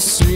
sweet.